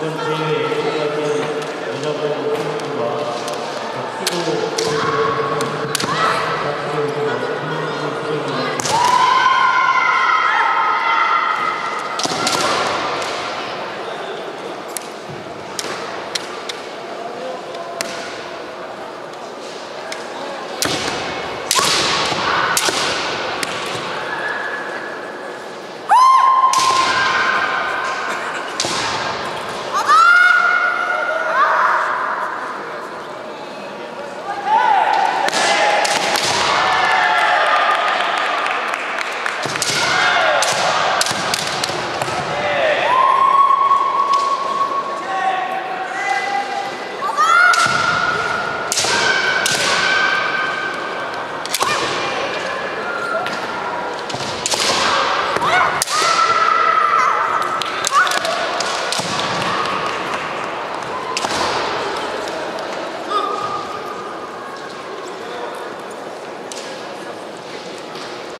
그럼저희는여기 까.